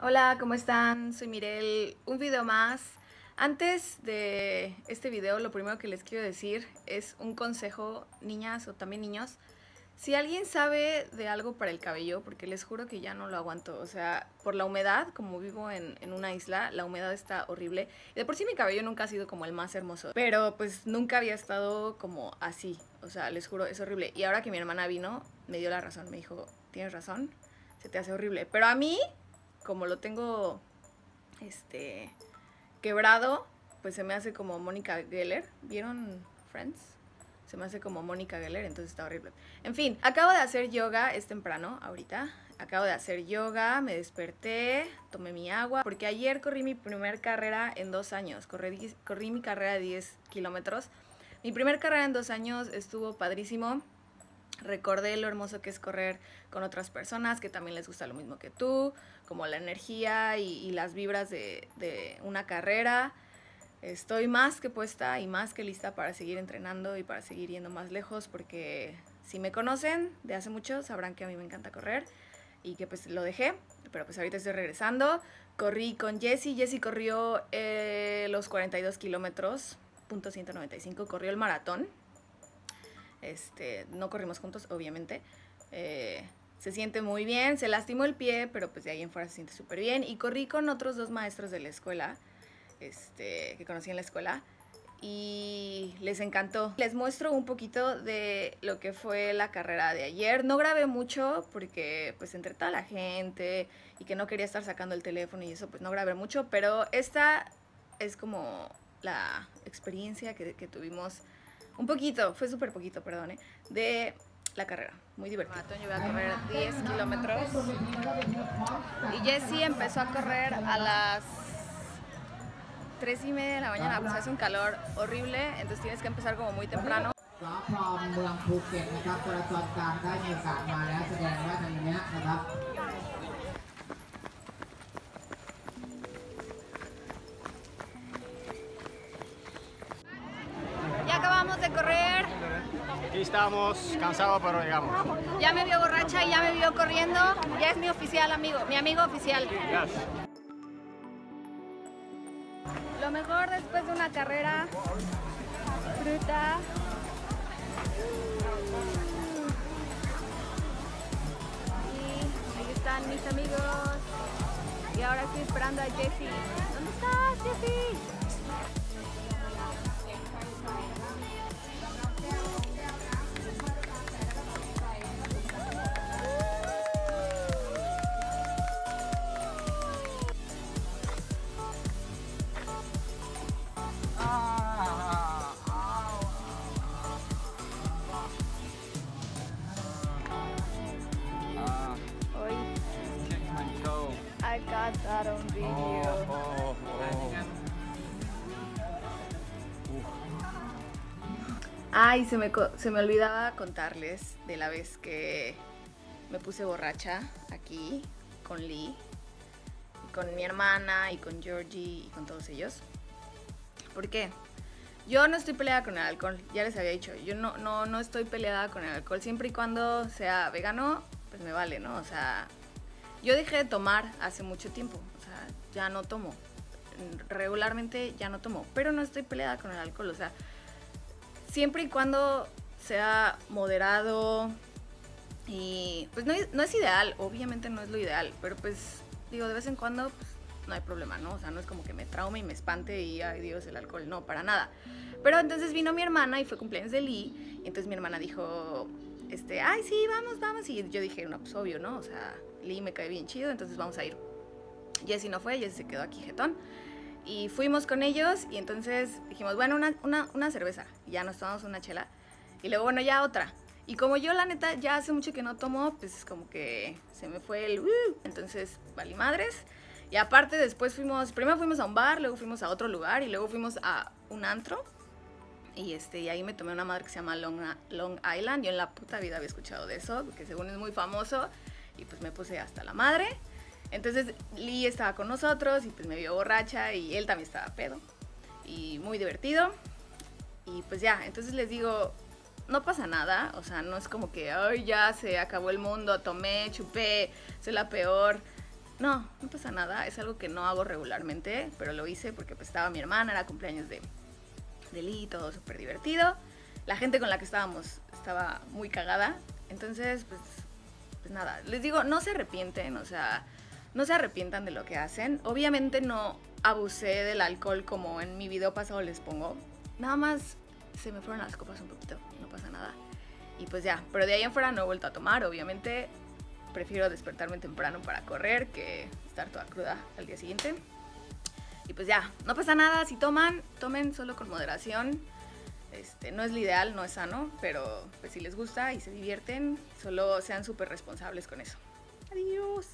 Hola, ¿cómo están? Soy Mirel. Un video más. Antes de este video, lo primero que les quiero decir es un consejo, niñas o también niños. Si alguien sabe de algo para el cabello, porque les juro que ya no lo aguanto, o sea, por la humedad, como vivo en, en una isla, la humedad está horrible. De por sí mi cabello nunca ha sido como el más hermoso, pero pues nunca había estado como así, o sea, les juro, es horrible. Y ahora que mi hermana vino, me dio la razón, me dijo, tienes razón, se te hace horrible. Pero a mí, como lo tengo, este, quebrado, pues se me hace como Mónica Geller. ¿Vieron Friends? Se me hace como Mónica Geller, entonces está horrible. En fin, acabo de hacer yoga, es temprano ahorita. Acabo de hacer yoga, me desperté, tomé mi agua, porque ayer corrí mi primer carrera en dos años. Corrí, corrí mi carrera de 10 kilómetros. Mi primer carrera en dos años estuvo padrísimo. Recordé lo hermoso que es correr con otras personas que también les gusta lo mismo que tú, como la energía y, las vibras de, de una carrera. Estoy más que puesta y más que lista para seguir entrenando y para seguir yendo más lejos porque si me conocen de hace mucho sabrán que a mí me encanta correr y que pues lo dejé, pero pues ahorita estoy regresando. Corrí con Jessie, Jessie corrió eh, los 42 kilómetros, punto 195, corrió el maratón. Este, no corrimos juntos, obviamente. Eh, se siente muy bien, se lastimó el pie, pero pues de ahí en fuera se siente súper bien. Y corrí con otros dos maestros de la escuela este, que conocí en la escuela y les encantó. Les muestro un poquito de lo que fue la carrera de ayer. No grabé mucho porque pues entre toda la gente y que no quería estar sacando el teléfono y eso pues no grabé mucho, pero esta es como la experiencia que, que tuvimos un poquito, fue súper poquito, perdón, ¿eh? de la carrera. Muy divertido. Yo voy a correr 10 kilómetros y Jessie empezó a correr a las 3 y media de la mañana, pues hace un calor horrible, entonces tienes que empezar como muy temprano. Aquí estamos cansados, pero llegamos. ya me vio borracha y ya me vio corriendo, ya es mi oficial amigo, mi amigo oficial. Gracias. Lo mejor después de una carrera, fruta. Y ahí están mis amigos. Y ahora estoy esperando a Jessie. That on video. Ay, se me, se me olvidaba contarles de la vez que me puse borracha aquí con Lee, y con mi hermana y con Georgie y con todos ellos. ¿Por qué? Yo no estoy peleada con el alcohol, ya les había dicho, yo no, no, no estoy peleada con el alcohol, siempre y cuando sea vegano, pues me vale, ¿no? O sea, yo dejé de tomar hace mucho tiempo, o sea, ya no tomo, regularmente ya no tomo, pero no estoy peleada con el alcohol, o sea, siempre y cuando sea moderado y pues no, es- no es ideal, obviamente no es lo ideal, pero pues digo, de vez en cuando pues, no hay problema, ¿no? O sea, no es como que me traume y me espante y, ay Dios, el alcohol, no, para nada. Pero entonces vino mi hermana y fue cumpleaños de Lee, y entonces mi hermana dijo, este, ay, sí, vamos, vamos, y yo dije, no, pues obvio, ¿no? O sea, Lee me cae bien chido, entonces vamos a ir. Jessie no fue, Jessie se quedó aquí jetón. Y fuimos con ellos y entonces dijimos, bueno, una, una, una cerveza. Y ya nos tomamos una chela. Y luego, bueno, ya otra. Y como yo, la neta, ya hace mucho que no tomo, pues es como que se me fue el... "Uh". Entonces, valí madres. Y aparte después fuimos, primero fuimos a un bar, luego fuimos a otro lugar y luego fuimos a un antro. Y, este, y ahí me tomé una madre que se llama Long, Long Island. Yo en la puta vida había escuchado de eso, porque según es muy famoso. Y pues me puse hasta la madre. Entonces Lee estaba con nosotros y pues me vio borracha y él también estaba pedo. Y muy divertido. Y pues ya, entonces les digo, no pasa nada. O sea, no es como que, ay, ya se acabó el mundo, tomé, chupé, soy la peor. No, no pasa nada. Es algo que no hago regularmente, pero lo hice porque pues, estaba mi hermana, era cumpleaños de, de Lee, todo súper divertido. La gente con la que estábamos estaba muy cagada. Entonces, pues, pues nada, les digo, no se arrepienten, o sea, no se arrepientan de lo que hacen. Obviamente no abusé del alcohol como en mi video pasado les pongo. Nada más se me fueron las copas un poquito, no pasa nada. Y pues ya, pero de ahí en fuera no he vuelto a tomar, obviamente prefiero despertarme temprano para correr que estar toda cruda al día siguiente. Y pues ya, no pasa nada, si toman, tomen solo con moderación. Este, no es lo ideal, no es sano, pero pues si les gusta y se divierten, solo sean súper responsables con eso. Adiós.